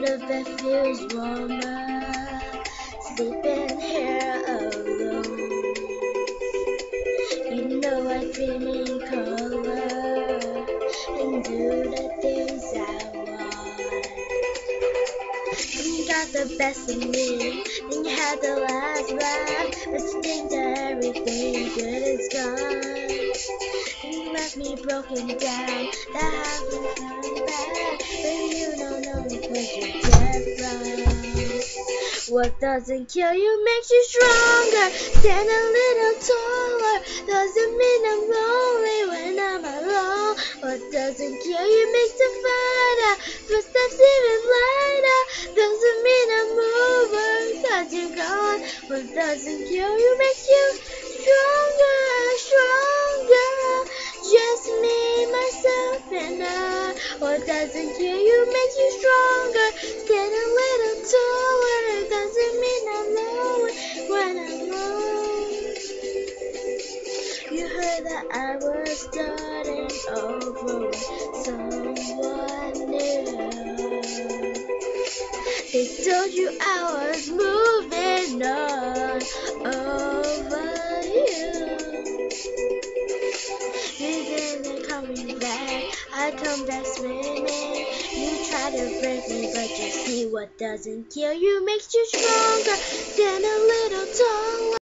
the bed feels warmer, sleeping here alone. You know I dream in color and do the things I want. You got the best of me, and you had the last laugh, but you think that everything good is gone. You left me broken down, that What doesn't kill you makes you stronger, stand a little taller, doesn't mean I'm lonely when I'm alone. What doesn't kill you makes you fighter, footsteps even lighter, doesn't mean I'm over, cause you're gone. What doesn't kill you makes you stronger, stronger, just me, myself, and I. What doesn't kill you makes you stronger, that I was starting over someone new. They told you I was moving on over you. You didn't coming back, I come back swimming. You try to break me, but you see what doesn't kill you makes you stronger than a little taller.